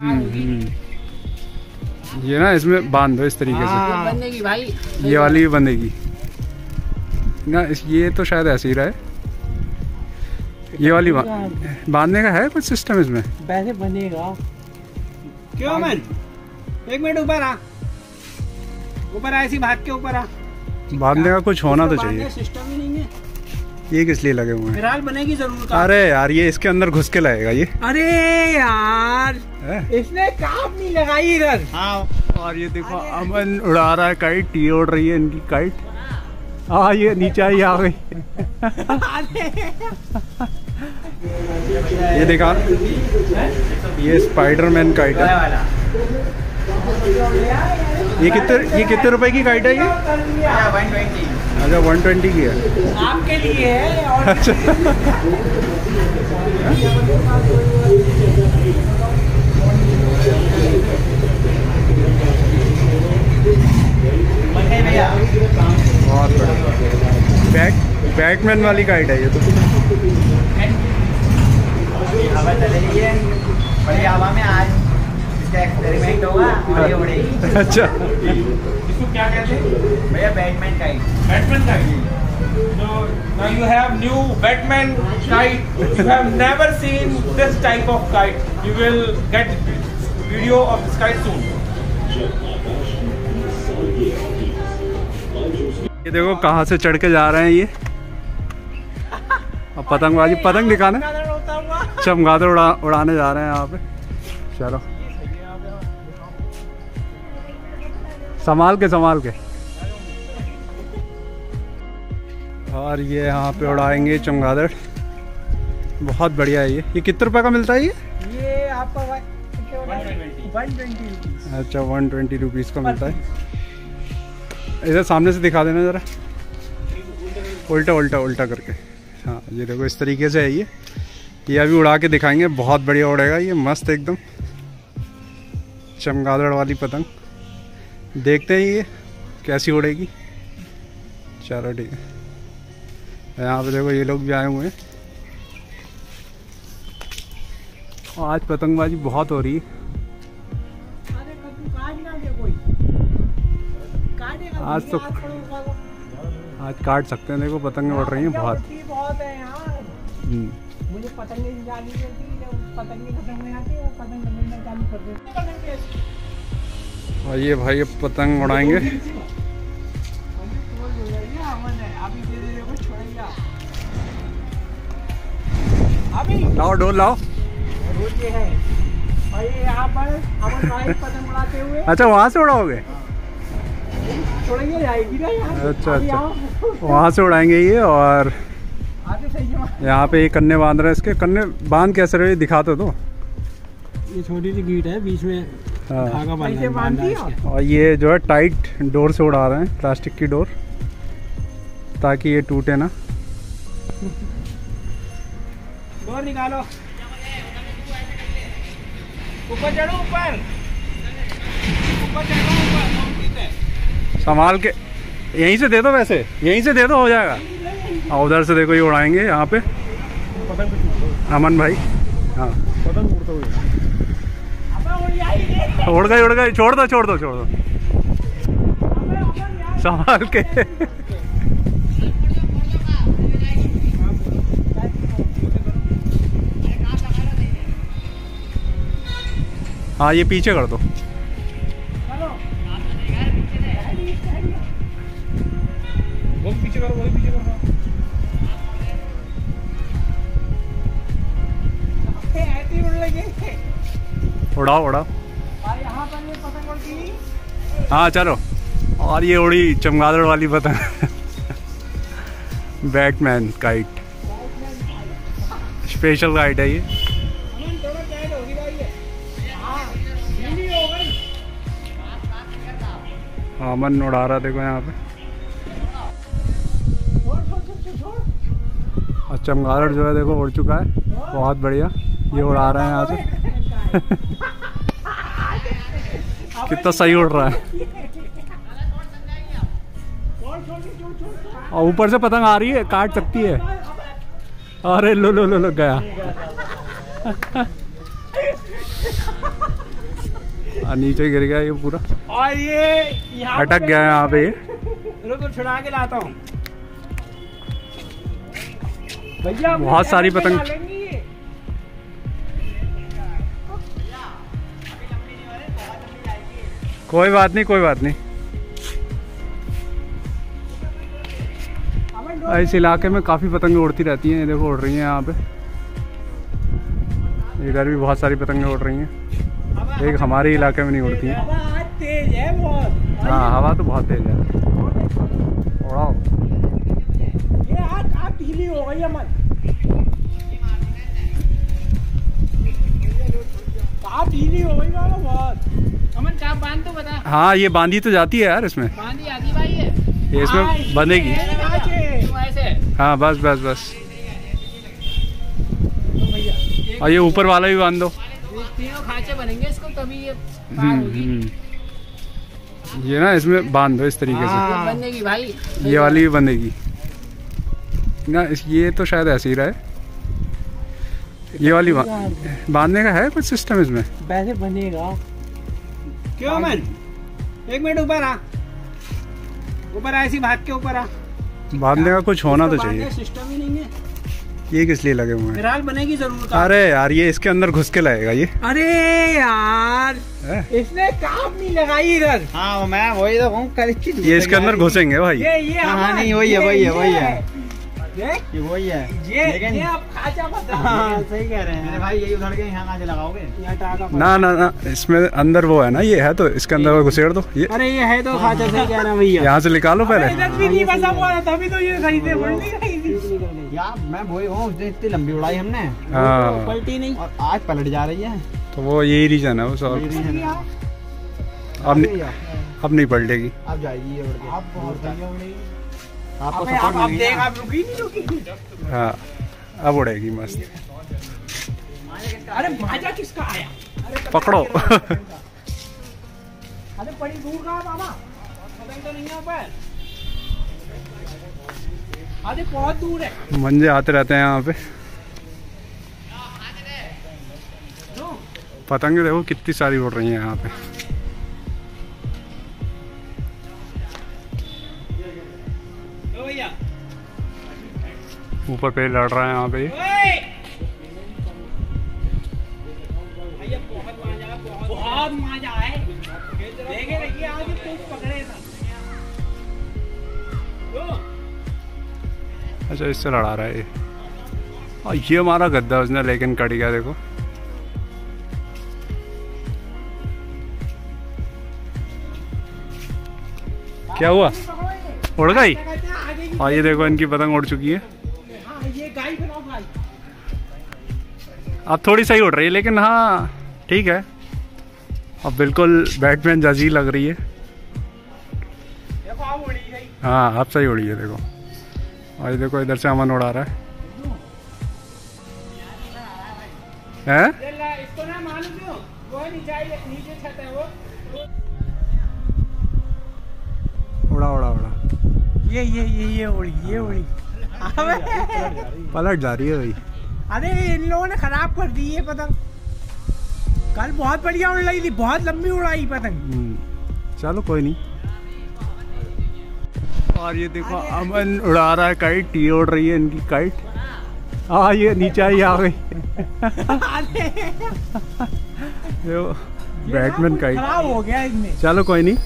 हम्म, हम्म। ये ना इसमें बाँध दो इस तरीके से। बनेगी भाई। ये वाली भी बंधेगी ना इस ये तो शायद ऐसे ही रहे। ये वाली बा- बांधने का है कुछ सिस्टम इसमें? वैसे बनेगा। क्यों मन एक मिनट ऊपर आ। ऊपर आ ऐसी भाग के ऊपर आ। बांधने का कुछ होना तो चाहिए। सिस्टम ही नहीं है। ये किस लिए लगे हुए हैं? फ़िलहाल बनेगी ज़रूर। अरे यार ये इसके अंदर घुस के लगेगा ये। अरे यार है? इसने काम नहीं लगाई इधर। हाँ और ये देखो अमन उड़ा रहा है काइट ये उड़ रही है इनकी काइट हाँ ये नीचे आई आ गई। ये देखा ये स्पाइडरमैन काइट है। ये कितने ये कितने रुपए की काइट है ये? अच्छा वन ट्वेंटी की है। आपके लिए है और अच्छा। बहुत बढ़िया। बैट बैटमैन वाली काइट है ये तो। हवा चल रही है। बड़ी हवा में आज इसका एक्सपेरिमेंट होगा और ये उड़ेगी अच्छा। इसको क्या कहते हैं? भैया बैटमैन का ही। Batman kite so now you have new batman kite. You have never seen this type of kite. You will get video of this kite soon. ये देखो कहाँ से चढ़ के जा रहे हैं ये। अब पतंगबाजी पतंग दिखाने। चमगादड़ उड़ा उड़ाने जा रहे हैं यहाँ पे। चलो। संभाल के संभाल के। और ये यहाँ पे उड़ाएँगे चमगादड़। बहुत बढ़िया है ये। ये कितने रुपए का मिलता है ये? ये आपका वन ट्वेंटी। अच्छा वन ट्वेंटी रुपीज़ का मिलता है। इधर सामने से दिखा देना ज़रा। उल्टा उल्टा उल्टा करके। हाँ ये देखो इस तरीके से है ये। ये अभी उड़ा के दिखाएँगे। बहुत बढ़िया उड़ेगा ये। मस्त एकदम। चमगादड़ वाली पतंग। देखते हैं ये कैसी उड़ेगी। चलो ठीक है। यहाँ पे देखो ये लोग भी आए हुए हैं। आज पतंगबाजी बहुत हो रही है। आज तो- आज काट सकते हैं। देखो पतंगें उड़ रही हैं बहुत। है हम्म। मुझे पतंगे है। पतंगे खत्म हो जाती है पतंग और ये भाई अब पतंग उड़ाएँगे। लाओ डोल लाओ। अच्छा वहाँ से उड़ाओगे? अच्छा, अच्छा। वहाँ से उड़ाएँगे ये और यहाँ पे ये कन्ने बाँध रहे हैं इसके। कन्ने बाँध कैसे रहे दिखाते तो। ये छोटी सी गीट है बीच में हाँ। धागा बांधा है बांधा और ये जो है टाइट डोर से उड़ा रहे हैं प्लास्टिक की डोर ताकि ये टूटे ना। डोर निकालो। ऊपर चढ़ो ऊपर। ऊपर चढ़ो ऊपर। संभाल के यहीं से दे दो वैसे यहीं से दे दो हो जाएगा। और उधर से देखो ये उड़ाएँगे यहाँ पे। अमन भाई। हाँ। उड़ गई उड़ गई छोड़ दो छोड़ दो छोड़ दो संभाल के। हाँ ये पीछे कर दो। पीछे करो पीछे करो। उड़ाओ उड़ाओ। हाँ चलो। और ये उड़ी चमगादड़ वाली पतंग बैटमैन काइट। स्पेशल काइट है ये। अमन ये हाँ। हो उड़ा रहा देखो यहाँ पे। और चमगादड़ जो है देखो उड़ चुका है। बहुत बढ़िया। ये उड़ा रहे हैं यहाँ से कितना सही उड़ रहा है। और ऊपर से पतंग आ रही है काट सकती है। अरे लो लो लो लो गया। और नीचे गिर गया ये पूरा। और ये अटक गया यहाँ पे रुको छुड़ा के लाता हूँ। भैया बहुत सारी पतंग- कोई बात नहीं, कोई बात नहीं। इस इलाके में काफ़ी पतंगे उड़ती रहती हैं, ये देखो उड़ रही हैं यहाँ पे। इधर भी बहुत सारी पतंगे उड़ रही हैं। एक हमारे इलाके में नहीं उड़ती हैं। है हाँ हवा तो बहुत तेज है। उड़ाओ। ये हो गई अमन। बाँध तो बता हाँ ये बांधी तो जाती है यार इसमें। बांधी आती भाई है। ये इसमें बंधेगी। तू हाँ बस बस बस। और ये ऊपर वाला भी बाँध दो। ये तीनों खांचे बनेंगे इसको तभी ये हम्म, होगी। हम्म। ये ना इसमें बाँध दो इस तरीके से। ये बनेगी भाई। ये वाली भी बंधेगी ना इस ये तो शायद ऐसे ही रहे। ये वाली बांधने का है कुछ सिस्टम इसमें? वैसे बनेगा। क्यों अमन? एक मिनट ऊपर आ। ऊपर आ ऐसी भाग के ऊपर आ। बांधने का कुछ होना तो चाहिए। सिस्टम ही नहीं है। ये किस लिए लगे हुए हैं? बनेगी ज़रूर का अरे यार ये इसके अंदर घुस के लगेगा ये। अरे यार है? इसने काम नहीं लगाई इधर। हाँ मैं वही तो कहूँ कल ये इसके अंदर घुसेंगे भाई। ये ये हाँ, नहीं, वही है, वही है, वही है। देख ये वही है ये लेकिन ये आप खाचा बता हाँ सही कह रहे हैं। मेरे भाई यही उधर के यहाँ कहाँ लगाओगे? यहाँ टाका ना ना ना इसमें अंदर वो है ना ये है तो इसके अंदर वो घुसेड़ दो ये अरे ये है तो खाचा सही कह रहा भैया। यहाँ से निकालो पहले। इधर भी नहीं बसा हुआ था तभी तो ये सही से बढ़ नहीं रही थी। यार मैं वही हूँ उस दिन इतनी लंबी उड़ाई हमने। हाँ। पलटी नहीं। और आज पलट जा रही है। तो वो यही रीजन है उस और है। अब नहीं अब नहीं पलटेगी। अब जाएगी ये उड़ के। आप बहुत बढ़िया उड़ेगी। आपको सपोर्ट आप मिलेगी। देख आप रुकी नहीं रुकी। हाँ अब उड़ेगी मस्त। अरे माजा किसका आया? पकड़ो। अरे बड़ी दूर का है बाबा? तो नहीं है ऊपर अरे बहुत दूर है। मंजे आते रहते हैं यहाँ पे। पतंगे देखो कितनी सारी उड़ रही हैं यहाँ पे। ऊपर पे लड़ रहा है यहाँ पे। ओए! बहुत मज़ा बहुत बहुत मज़ा है। देखे देखिए आज पकड़े था अच्छा इससे लड़ा रहा है ये। और ये हमारा गद्दा उसने लेकिन कट गया देखो। क्या हुआ? उड़ गई? कहते हैं और ये देखो इनकी पतंग उड़ चुकी है हाँ। अब थोड़ी सही उड़ रही है लेकिन हाँ ठीक है। अब बिल्कुल बैटमैन जैसी लग रही है। देखो आप उड़ी हाँ अब सही उड़ी है देखो। और देखो इधर से अमन उड़ा रहा है। हैं? इसको ना मालूम क्यों वो नीचे नीचे छत है वो उड़ा उड़ा उड़ा। ये ये ये ये उड़ी ये उड़ी। पलट जा रही है भाई। अरे इन लोगों ने खराब कर दी ये पतंग। कल बहुत बढ़िया उड़ रही थी बहुत लंबी उड़ाई पतंग। हम्म, चलो कोई नहीं। और ये देखो अमन उड़ा रहा है काइट ये उड़ रही है इनकी काइट। हाँ ये नीचे आई आ गई। Batman kite. खराब हो गया इनमें। चलो कोई नहीं।